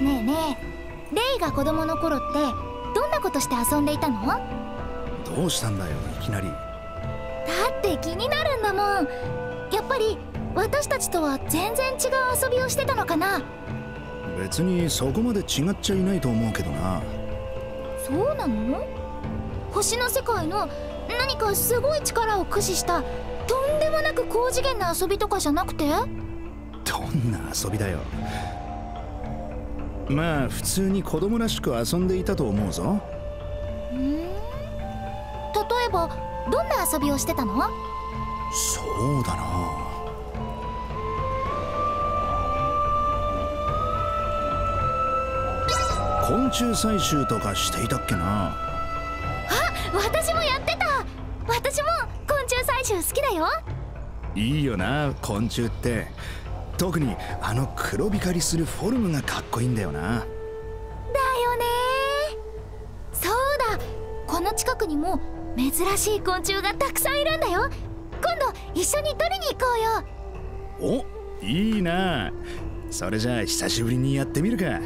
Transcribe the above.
ねえねえレイが子供の頃ってどんなことして遊んでいたの？だどうしたんだよいきなり。って気になるんだもん。やっぱり私たちとは全然違う遊びをしてたのかな？別にそこまで違っちゃいないと思うけどな。そうなの？星の世界の何かすごい力を駆使したとんでもなく高次元な遊びとかじゃなくて？どんな遊びだよまあ普通に子供らしく遊んでいたと思うぞ。ん？例えばどんな遊びをしてたの？そうだな。昆虫採集とかしていたっけな。あ私もやってた。私も昆虫採集好きだよ。いいよな昆虫って特にあの黒光りするフォルムがかっこいいんだよな。だよね。そうだ。この近くにも珍しい昆虫がたくさんいるんだよ。今度一緒に取りに行こうよ。おいいな。それじゃあ久しぶりにやってみるか